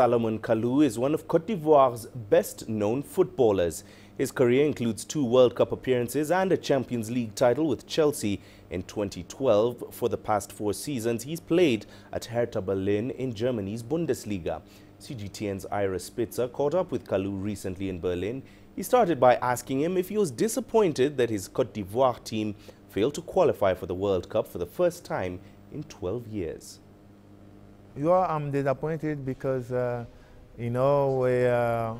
Salomon Kalou is one of Cote d'Ivoire's best-known footballers. His career includes two World Cup appearances and a Champions League title with Chelsea in 2012. For the past four seasons, he's played at Hertha Berlin in Germany's Bundesliga. CGTN's Ira Spitzer caught up with Kalou recently in Berlin. He started by asking him if he was disappointed that his Cote d'Ivoire team failed to qualify for the World Cup for the first time in 12 years. Yeah, I'm disappointed because, uh, you know, we, uh,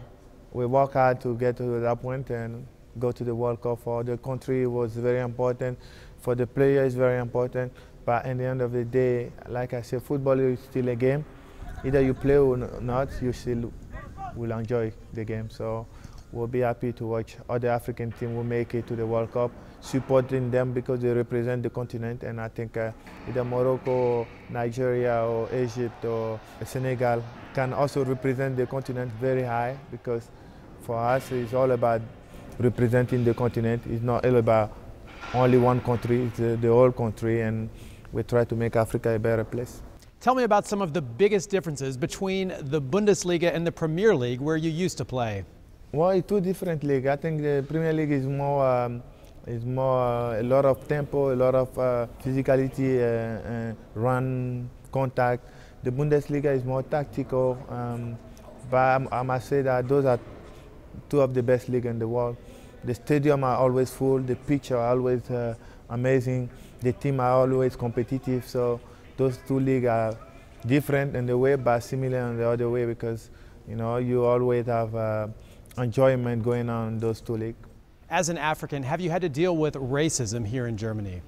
we work hard to get to that point and go to the World Cup. For the country was very important. For the players, very important. But at the end of the day, like I said, football is still a game. Either you play or not, you still will enjoy the game. So we'll be happy to watch other African team will make it to the World Cup, supporting them because they represent the continent. And I think uh, either Morocco, Nigeria, or Egypt, or Senegal can also represent the continent very high because for us it's all about representing the continent. It's not all about only one country, it's uh, the whole country, and we try to make Africa a better place. Tell me about some of the biggest differences between the Bundesliga and the Premier League where you used to play. Well, two different leagues. I think the Premier League is more, um, is more uh, a lot of tempo, a lot of uh, physicality, uh, uh run, contact. The Bundesliga is more tactical, um, but I must say that those are two of the best leagues in the world. The stadium are always full, the pitch are always uh, amazing, the team are always competitive. So those two leagues are different in the way, but similar in the other way because you know you always have uh, enjoyment going on in those two leagues. As an African, have you had to deal with racism here in Germany?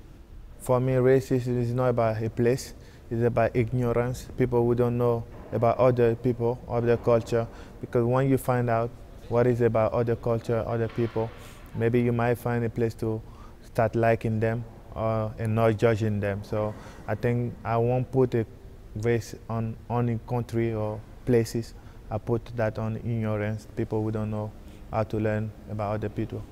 For me, racism is not about a place, it's about ignorance. People who don't know about other people, other culture, because when you find out what is about other culture, other people, maybe you might find a place to start liking them uh, and not judging them. So I think I won't put a race on only country or places. I put that on ignorance, people who don't know how to learn about other people.